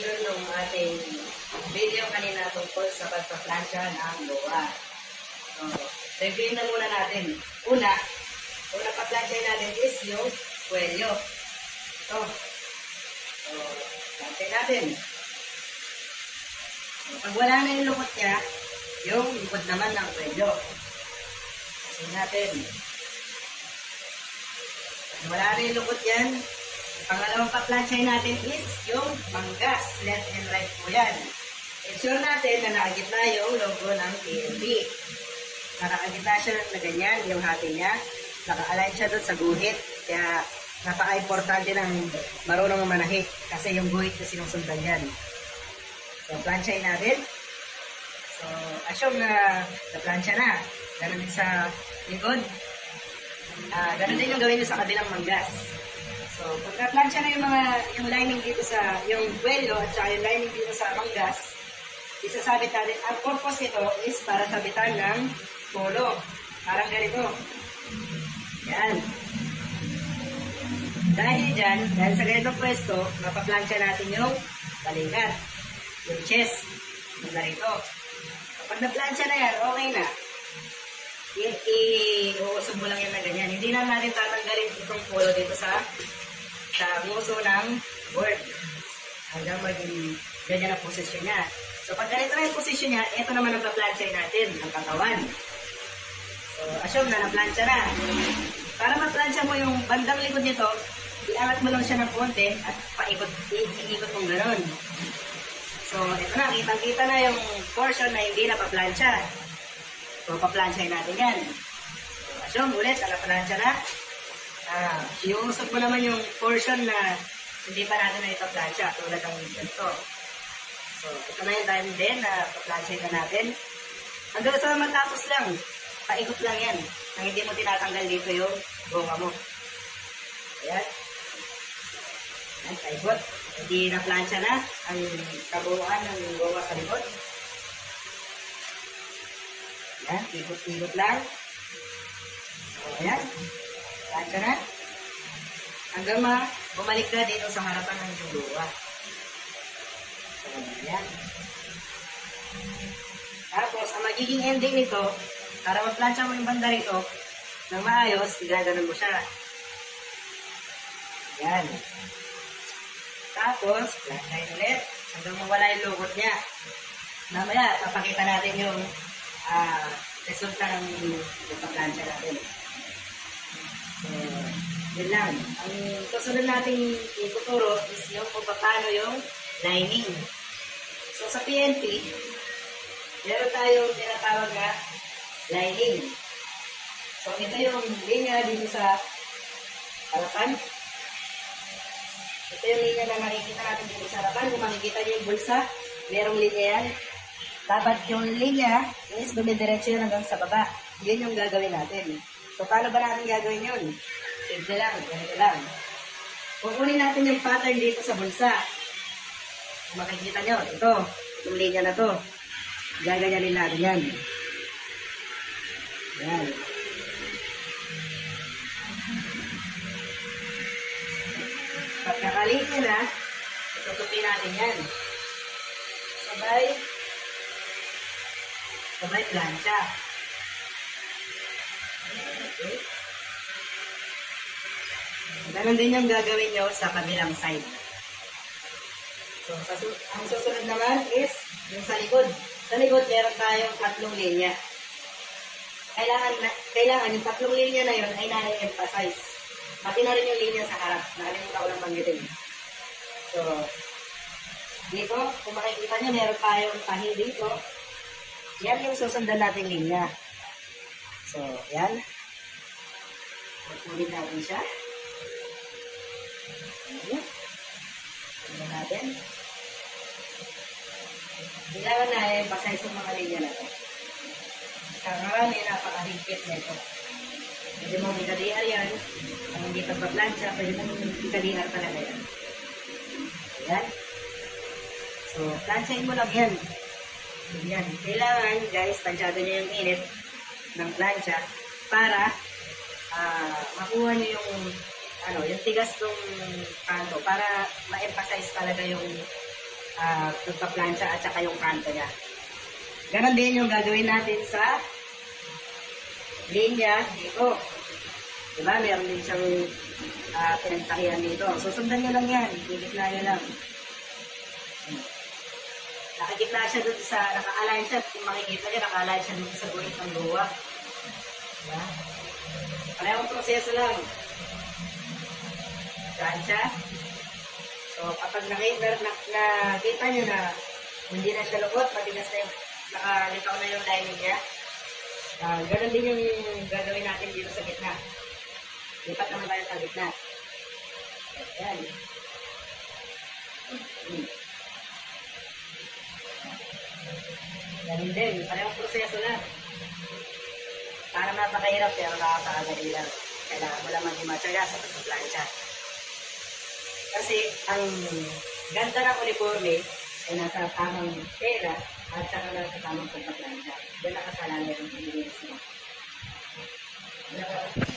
continuation ng ating video kanina tungkol sa pagpaplansya ng luwa. So, review na muna natin. Una, una paplansya natin is yung kwelyo. Ito. So, plansya natin. So, pag wala na yung lukot niya, yung likod naman ng kwelyo. Kasi natin. Pag wala na yung lukot yan, Pangalawang pa-planchay natin is yung manggas. Left and right po yan. Ensure natin na nakagitna yung logo ng TNT. Nakagitna siya na ganyan, yung hati niya. Naka-align siya doon sa guhit. Kaya napaka-importante ng marunong manahi kasi yung guhit na sinusundan yan. So, planchay natin. So, assume na na-plancha na. Ganun din sa likod. Uh, ganun din yung gawin nyo sa kabilang manggas. So, pagka plancha na yung mga, yung lining dito sa, yung buwelo at saka yung lining dito sa manggas, isasabit natin. Ang purpose nito is para sabitan ng polo. Parang ganito. Yan. Dahil dyan, dahil sa ganitong pwesto, mapaplansya natin yung balikat, yung chest, yung narito. Kapag naplansya na yan, okay na. I-uusog mo lang yan na ganyan. Hindi na natin tatanggalin itong polo dito sa sa muso ng board hanggang maging ganyan ang posisyon niya. So, pag ganito na yung posisyon niya, ito naman ang pa-plancha natin, ang katawan. So, assume na na-plancha na. Para ma-plancha mo yung bandang likod nito, iangat mo lang siya ng konti at paikot, iikot mong gano'n. So, ito na, kitang-kita na yung portion na hindi na pa-plancha. So, pa-plancha natin yan. So, assume ulit, na-plancha na. Ah, iuusap mo naman yung portion na hindi pa natin na ipa-plancha tulad ng ganito. So, ito na yung time din na pa-plancha na natin. Hanggang sa matapos lang, paikot lang yan. Nang hindi mo tinatanggal dito yung bunga mo. Ayan. Ayan, paikot. Hindi na-plancha na ang kabuuan ng bunga sa likod. Ayan, ikot-ikot lang. So, ayan. Lahat ka na. Hanggang ma, bumalik ka dito sa harapan ng luwa. So, yan. Tapos, ang magiging ending nito, para ma-plancha mo yung banda rito, ng maayos, igaganon mo siya. Yan. Tapos, planchahin ulit, hanggang mawala yung lukot niya. Mamaya, papakita natin yung uh, resulta ng pagplansya natin. So, yun lang. Ang susunod nating ituturo is yung kung paano yung lining. So, sa PNP, meron tayong tinatawag na lining. So, ito yung linya dito sa harapan. Ito yung linya na makikita natin dito sa harapan. Kung makikita niyo yung bulsa, merong linya yan. Dapat yung linya is dumidiretso yan hanggang sa baba. Yun yung gagawin natin. So, paano ba natin gagawin yun? Simple lang, ganito lang. Kukunin natin yung pattern dito sa bulsa. Kung makikita nyo, ito, itong linya na to. Gaganyanin natin yan. Yan. Pagkakalinya na, tutupin natin yan. Sabay, sabay plancha. Ganon din yung gagawin nyo sa kabilang side. So, sa, ang susunod naman is yung sa likod. Sa likod, meron tayong tatlong linya. Kailangan, na, kailangan yung tatlong linya na yun ay na-emphasize. Pati na rin yung linya sa harap. Nakalimutan ko lang banggitin. So, dito, kung makikita nyo, meron tayong tahi dito. Yan yung susundan natin linya. So, yan. Pagpulit natin siya. Ayan. Tingnan natin. Kailangan na eh, pasay sa mga linya na ito. Karami, napakahigpit na ito. Pwede mo ikaliar yan. Ang hindi pagpaplansya, pwede mo ikaliar talaga yan. Ayan. So, plansyahin mo lang yan. Ayan. Kailangan, guys, tansyado nyo yung init ng plancha para uh, makuha niyo yung ano, yung tigas ng kanto para ma-emphasize talaga yung uh, pagpaplansya at saka yung kanto niya. Ganon din yung gagawin natin sa linya dito. Diba? Meron din siyang uh, pinagtakihan dito. Susundan nyo lang yan. Gigitna nyo lang. Nakagitna siya dun sa, naka-align siya. Kung makikita nyo, naka-align siya dun sa guhit ng luwa. Diba? Parehong proseso lang. Siya? So, kapag nakita, na, nakita nyo na hindi na siya lukot, matigas na yung, nakalitaw na yung lining niya, uh, ganun din yung gagawin natin dito sa gitna. Lipat naman tayo sa gitna. Ayan. Hmm. Ganun din, parehong proseso lang. Para mapakahirap pero nakakagadali lang. Kailangan mo lang maging matyaga sa pagpaplansya. Kasi ang ganda ng uniforme ay nasa tamang pera at saka nasa tamang pagpaplanta. Doon nakasalala yung Indonesia. Nakasalala.